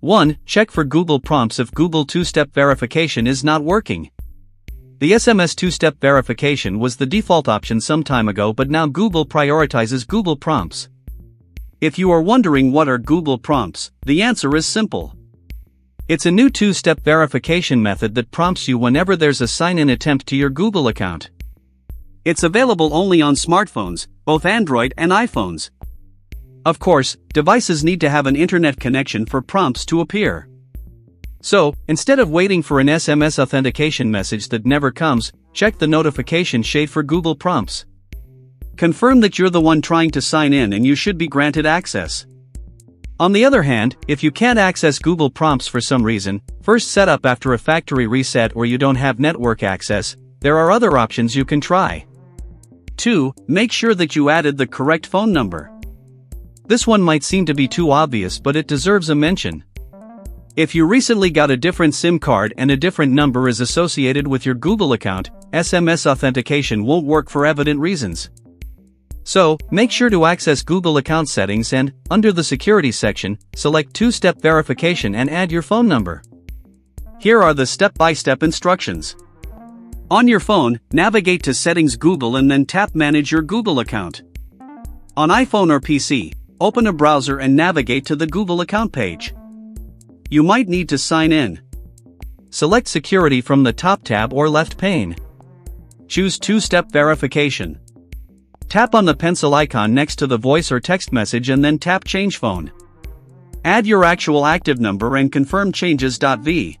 1. Check for Google prompts if Google two-step verification is not working. The SMS two-step verification was the default option some time ago but now Google prioritizes Google prompts. If you are wondering what are Google prompts, the answer is simple. It's a new two-step verification method that prompts you whenever there's a sign-in attempt to your Google account. It's available only on smartphones, both Android and iPhones. Of course, devices need to have an internet connection for prompts to appear. So, instead of waiting for an SMS authentication message that never comes, check the notification shade for Google prompts. Confirm that you're the one trying to sign in and you should be granted access. On the other hand, if you can't access Google prompts for some reason, first set up after a factory reset or you don't have network access, there are other options you can try. 2. Make sure that you added the correct phone number. This one might seem to be too obvious but it deserves a mention. If you recently got a different SIM card and a different number is associated with your Google account, SMS authentication won't work for evident reasons. So, make sure to access Google account settings and, under the security section, select two-step verification and add your phone number. Here are the step-by-step -step instructions. On your phone, navigate to Settings Google and then tap Manage your Google account. On iPhone or PC, open a browser and navigate to the Google account page. You might need to sign in. Select Security from the top tab or left pane. Choose two-step verification. Tap on the pencil icon next to the voice or text message and then tap Change Phone. Add your actual active number and confirm changes.v.